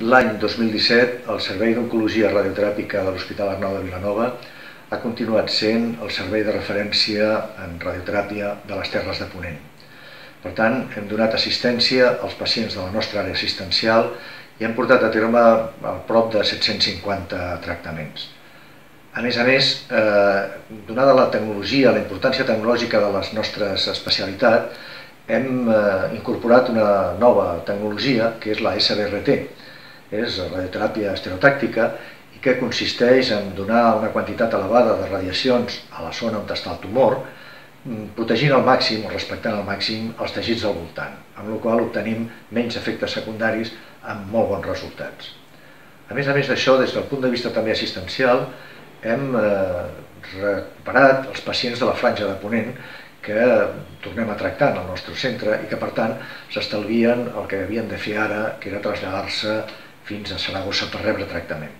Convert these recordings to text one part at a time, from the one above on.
l'any 2017, el Servei d'Oncologia Radioteràpica de l'Hospital Arnau de Vilanova ha continuat sent el servei de referència en radioteràpia de les Terres de Ponent. Per tant, hem donat assistència als pacients de la nostra àrea assistencial i hem portat a terme a prop de 750 tractaments. A més a més, eh, donada la tecnologia, la importància tecnològica de les nostres especialitats, hem eh, incorporat una nova tecnologia que és la SBRT, és radioteràpia estereotàctica i que consisteix en donar una quantitat elevada de radiacions a la zona on està el tumor, mm, protegint al màxim o respectant al màxim els teixits del voltant, amb la qual obtenim menys efectes secundaris amb molt bons resultats. A més a més d'això, des del punt de vista també assistencial, hem eh, recuperat els pacients de la franja de Ponent que tornem a tractar en el nostre centre i que per tant s'estalvien el que havien de fer ara, que era traslladar-se fins a Saragossa per rebre tractament.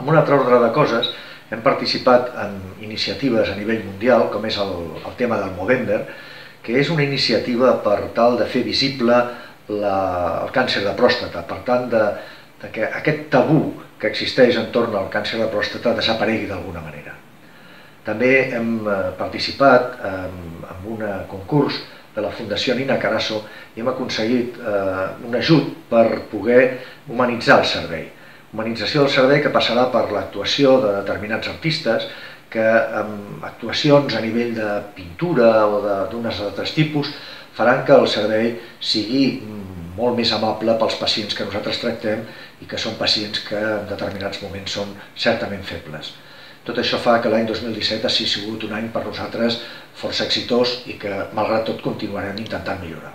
En un altre ordre de coses, hem participat en iniciatives a nivell mundial, com és el, el tema del Movember, que és una iniciativa per tal de fer visible la, el càncer de pròstata, per tant de, de que aquest tabú que existeix entorn al càncer de pròstata desaparegui d'alguna manera. També hem eh, participat en un concurs de la Fundació Nina Carasso i hem aconseguit eh, un ajut per poder humanitzar el servei. Humanització del servei que passarà per l'actuació de determinats artistes que amb actuacions a nivell de pintura o d'unes altres tipus faran que el servei sigui molt més amable pels pacients que nosaltres tractem i que són pacients que en determinats moments són certament febles. Tot això fa que l'any 2017 hagi sigut un any per nosaltres força exitós i que, malgrat tot, continuarem intentant millorar.